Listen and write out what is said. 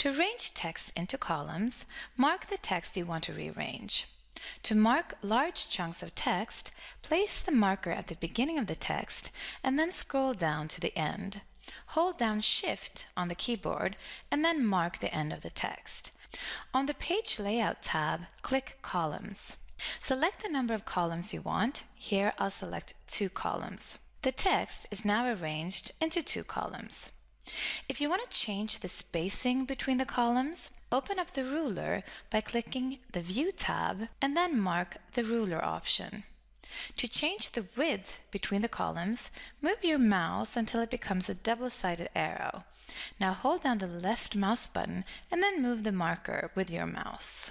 To arrange text into columns, mark the text you want to rearrange. To mark large chunks of text, place the marker at the beginning of the text and then scroll down to the end. Hold down Shift on the keyboard and then mark the end of the text. On the Page Layout tab, click Columns. Select the number of columns you want. Here I'll select two columns. The text is now arranged into two columns. If you want to change the spacing between the columns, open up the ruler by clicking the View tab and then mark the ruler option. To change the width between the columns, move your mouse until it becomes a double-sided arrow. Now hold down the left mouse button and then move the marker with your mouse.